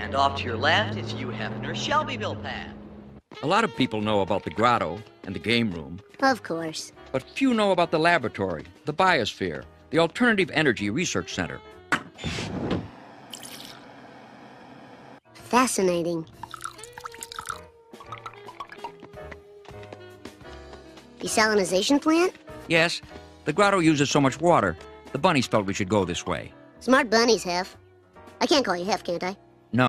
And off to your left is Hugh Hefner's Shelbyville pad. A lot of people know about the grotto and the game room, Of course. but few know about the laboratory, the biosphere, the Alternative Energy Research Center. Fascinating. Desalinization plant? Yes, the grotto uses so much water. The bunnies felt we should go this way. Smart bunnies, Hef. I can't call you Hef, can't I?